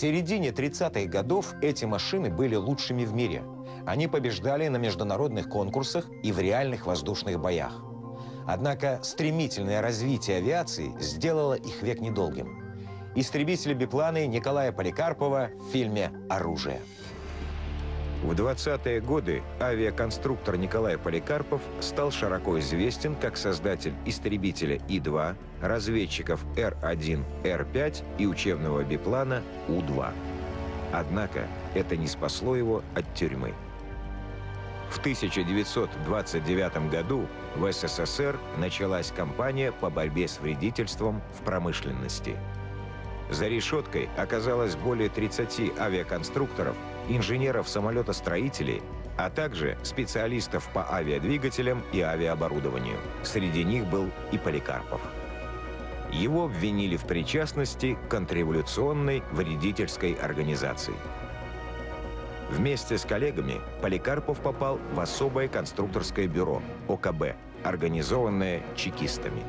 середине 30-х годов эти машины были лучшими в мире. Они побеждали на международных конкурсах и в реальных воздушных боях. Однако стремительное развитие авиации сделало их век недолгим. Истребители-бипланы Николая Поликарпова в фильме «Оружие». В 20-е годы авиаконструктор Николай Поликарпов стал широко известен как создатель истребителя И-2, разведчиков Р-1, Р-5 и учебного биплана У-2. Однако это не спасло его от тюрьмы. В 1929 году в СССР началась кампания по борьбе с вредительством в промышленности. За решеткой оказалось более 30 авиаконструкторов, инженеров-самолетостроителей, а также специалистов по авиадвигателям и авиаоборудованию. Среди них был и Поликарпов. Его обвинили в причастности к контрреволюционной вредительской организации. Вместе с коллегами Поликарпов попал в особое конструкторское бюро ОКБ, организованное чекистами.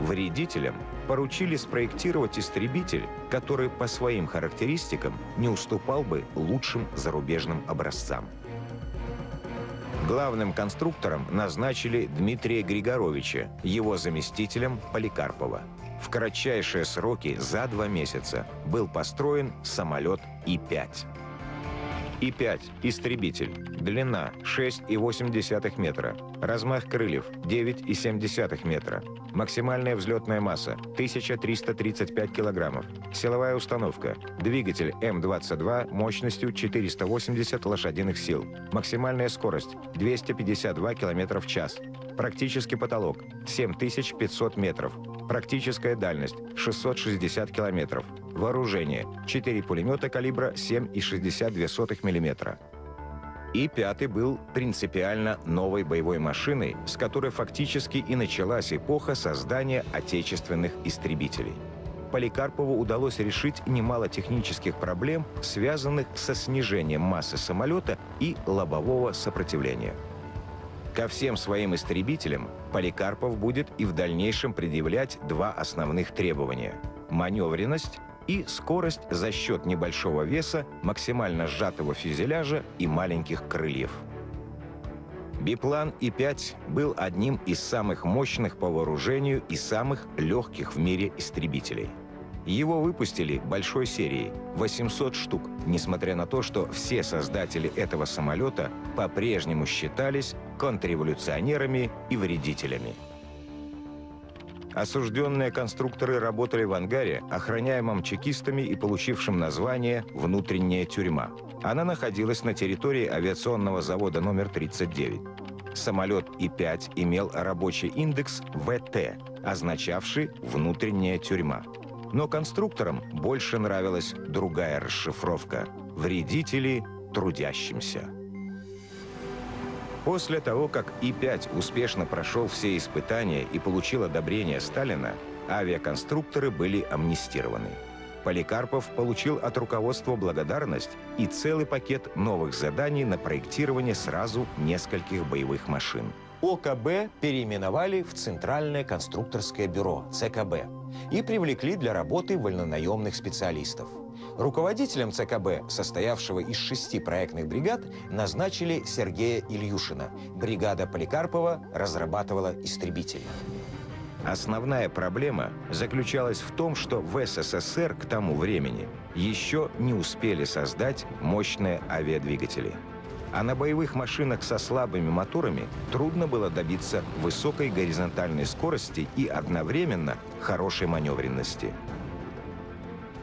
Вредителям поручили спроектировать истребитель, который по своим характеристикам не уступал бы лучшим зарубежным образцам. Главным конструктором назначили Дмитрия Григоровича, его заместителем Поликарпова. В кратчайшие сроки, за два месяца, был построен самолет И-5. И-5 – истребитель. Длина 6,8 метра. Размах крыльев 9,7 метра. Максимальная взлетная масса – 1335 килограммов. Силовая установка. Двигатель М-22 мощностью 480 лошадиных сил. Максимальная скорость – 252 километра в час. Практический потолок – 7500 метров. Практическая дальность – 660 километров. Вооружение – 4 пулемета калибра 7,62 мм. И пятый был принципиально новой боевой машиной, с которой фактически и началась эпоха создания отечественных истребителей. Поликарпову удалось решить немало технических проблем, связанных со снижением массы самолета и лобового сопротивления. Ко всем своим истребителям Поликарпов будет и в дальнейшем предъявлять два основных требования – маневренность и скорость за счет небольшого веса, максимально сжатого фюзеляжа и маленьких крыльев. Биплан И-5 был одним из самых мощных по вооружению и самых легких в мире истребителей. Его выпустили большой серией – 800 штук, несмотря на то, что все создатели этого самолета по-прежнему считались контрреволюционерами и вредителями. Осужденные конструкторы работали в ангаре, охраняемом чекистами и получившем название «Внутренняя тюрьма». Она находилась на территории авиационного завода номер 39. Самолет И-5 имел рабочий индекс ВТ, означавший «внутренняя тюрьма». Но конструкторам больше нравилась другая расшифровка – «вредители трудящимся». После того, как И-5 успешно прошел все испытания и получил одобрение Сталина, авиаконструкторы были амнистированы. Поликарпов получил от руководства благодарность и целый пакет новых заданий на проектирование сразу нескольких боевых машин. ОКБ переименовали в Центральное конструкторское бюро, ЦКБ, и привлекли для работы вольнонаемных специалистов – Руководителем ЦКБ, состоявшего из шести проектных бригад, назначили Сергея Ильюшина. Бригада Поликарпова разрабатывала истребители. Основная проблема заключалась в том, что в СССР к тому времени еще не успели создать мощные авиадвигатели. А на боевых машинах со слабыми моторами трудно было добиться высокой горизонтальной скорости и одновременно хорошей маневренности –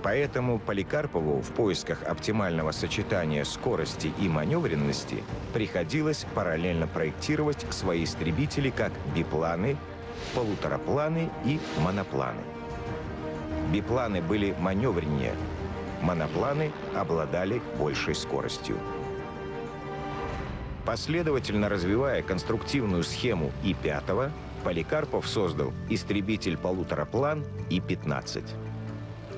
Поэтому Поликарпову в поисках оптимального сочетания скорости и маневренности приходилось параллельно проектировать свои истребители как бипланы, полуторапланы и монопланы. Бипланы были маневреннее, монопланы обладали большей скоростью. Последовательно развивая конструктивную схему И-5, Поликарпов создал истребитель-полутораплан И-15.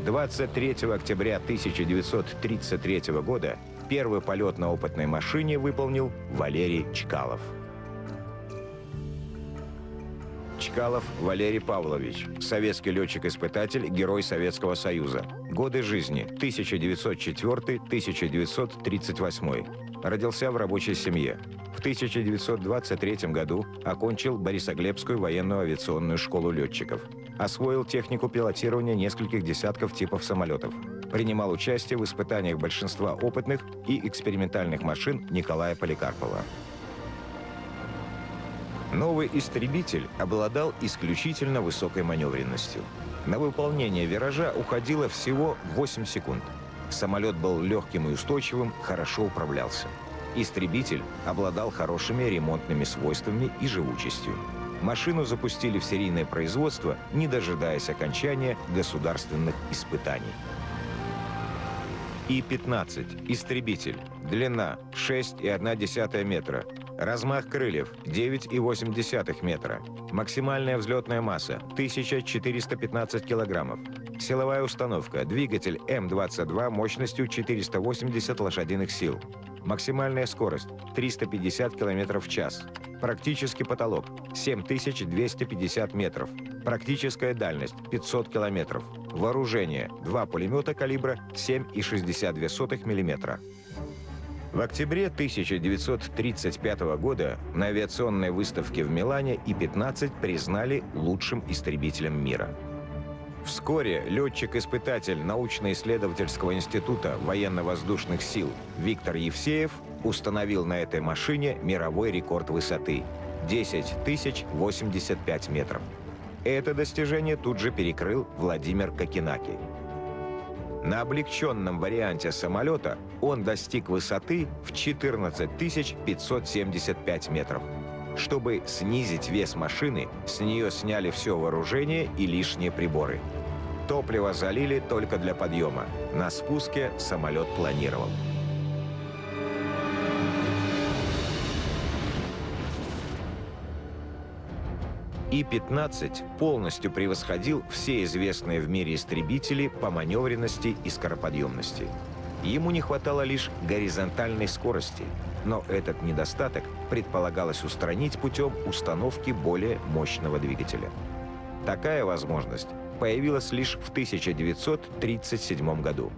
23 октября 1933 года первый полет на опытной машине выполнил Валерий Чкалов. Чкалов Валерий Павлович, советский летчик-испытатель, герой Советского Союза. Годы жизни 1904-1938. Родился в рабочей семье. В 1923 году окончил Борисоглебскую военную авиационную школу летчиков. Освоил технику пилотирования нескольких десятков типов самолетов. Принимал участие в испытаниях большинства опытных и экспериментальных машин Николая Поликарпова. Новый истребитель обладал исключительно высокой маневренностью. На выполнение виража уходило всего 8 секунд. Самолет был легким и устойчивым, хорошо управлялся. Истребитель обладал хорошими ремонтными свойствами и живучестью. Машину запустили в серийное производство, не дожидаясь окончания государственных испытаний. И-15. Истребитель. Длина 6,1 метра. Размах крыльев 9,8 метра. Максимальная взлетная масса 1415 килограммов. Силовая установка. Двигатель М-22 мощностью 480 лошадиных сил. Максимальная скорость 350 км в час. Практический потолок 7250 метров. Практическая дальность 500 километров. Вооружение. Два пулемета калибра 7,62 мм. В октябре 1935 года на авиационной выставке в Милане И-15 признали лучшим истребителем мира. Вскоре летчик-испытатель научно-исследовательского института военно-воздушных сил Виктор Евсеев установил на этой машине мировой рекорд высоты – 10 тысяч 85 метров. Это достижение тут же перекрыл Владимир Кокенаки. На облегченном варианте самолета он достиг высоты в 14 575 метров. Чтобы снизить вес машины, с нее сняли все вооружение и лишние приборы – Топливо залили только для подъема. На спуске самолет планировал. И-15 полностью превосходил все известные в мире истребители по маневренности и скороподъемности. Ему не хватало лишь горизонтальной скорости, но этот недостаток предполагалось устранить путем установки более мощного двигателя. Такая возможность появилась лишь в 1937 году.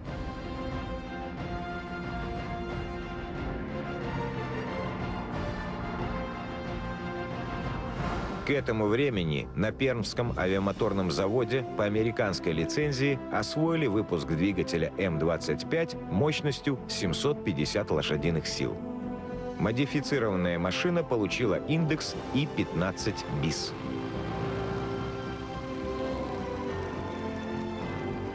К этому времени на Пермском авиамоторном заводе по американской лицензии освоили выпуск двигателя М-25 мощностью 750 лошадиных сил. Модифицированная машина получила индекс И-15 БИС.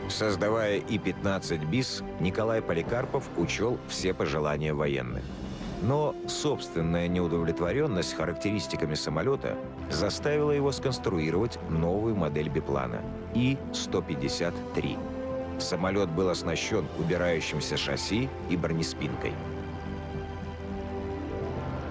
Создавая И-15 БИС, Николай Поликарпов учел все пожелания военных. Но собственная неудовлетворенность характеристиками самолета заставила его сконструировать новую модель биплана И-153. Самолет был оснащен убирающимся шасси и бронеспинкой.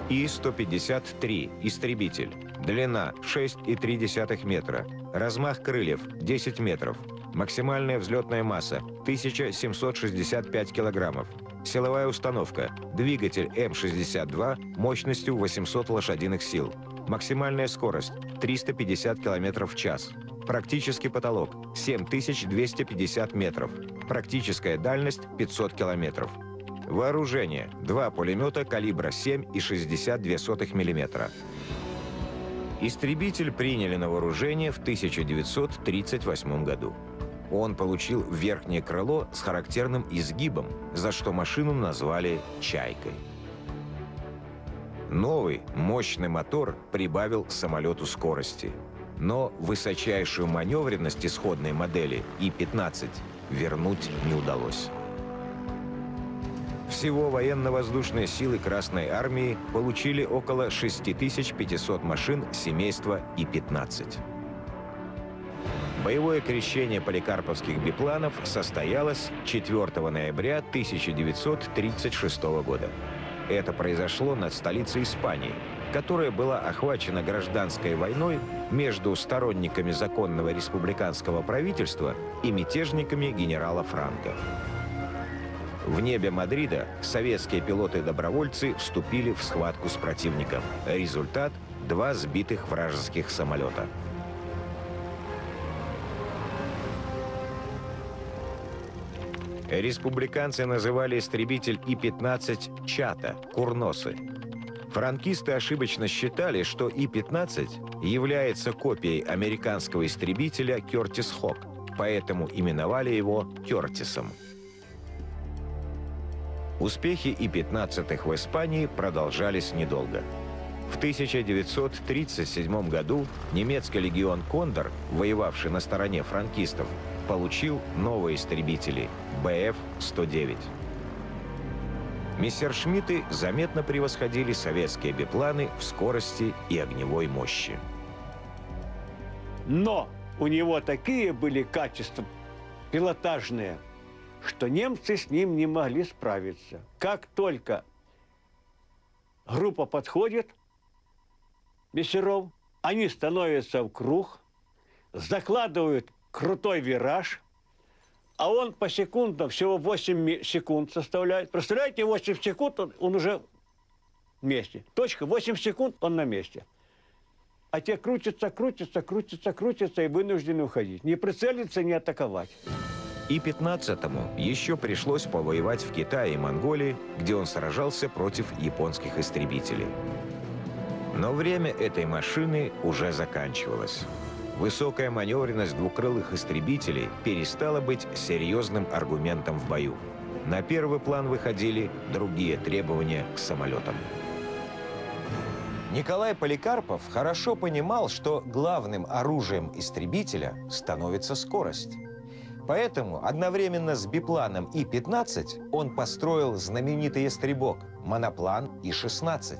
И-153 «Истребитель». Длина 6,3 метра. Размах крыльев 10 метров. Максимальная взлетная масса – 1765 килограммов. Силовая установка. Двигатель М-62 мощностью 800 лошадиных сил. Максимальная скорость – 350 км в час. Практический потолок – 7250 метров. Практическая дальность – 500 километров. Вооружение – два пулемета калибра 7,62 мм. Истребитель приняли на вооружение в 1938 году. Он получил верхнее крыло с характерным изгибом, за что машину назвали «чайкой». Новый, мощный мотор прибавил самолету скорости. Но высочайшую маневренность исходной модели И-15 вернуть не удалось. Всего военно-воздушные силы Красной Армии получили около 6500 машин семейства И-15. Боевое крещение поликарповских бипланов состоялось 4 ноября 1936 года. Это произошло над столицей Испании, которая была охвачена гражданской войной между сторонниками законного республиканского правительства и мятежниками генерала Франко. В небе Мадрида советские пилоты-добровольцы вступили в схватку с противником. Результат – два сбитых вражеских самолета – Республиканцы называли истребитель И-15 «Чата» — «Курносы». Франкисты ошибочно считали, что И-15 является копией американского истребителя «Кертис Хок», поэтому именовали его «Кертисом». Успехи И-15 в Испании продолжались недолго. В 1937 году немецкий легион «Кондор», воевавший на стороне франкистов, получил новые истребители БФ-109. Мессершмитты заметно превосходили советские бипланы в скорости и огневой мощи. Но у него такие были качества пилотажные, что немцы с ним не могли справиться. Как только группа подходит, мессеров, они становятся в круг, закладывают крутой вираж, а он по секундам, всего 8 секунд составляет. Представляете, 8 секунд он, он уже вместе. Точка, 8 секунд он на месте. А те крутятся, крутятся, крутятся, крутятся и вынуждены уходить. Не прицелиться, не атаковать. И 15-му еще пришлось повоевать в Китае и Монголии, где он сражался против японских истребителей. Но время этой машины уже заканчивалось. Высокая маневренность двукрылых истребителей перестала быть серьезным аргументом в бою. На первый план выходили другие требования к самолетам. Николай Поликарпов хорошо понимал, что главным оружием истребителя становится скорость. Поэтому одновременно с бипланом И-15 он построил знаменитый истребок – моноплан И-16.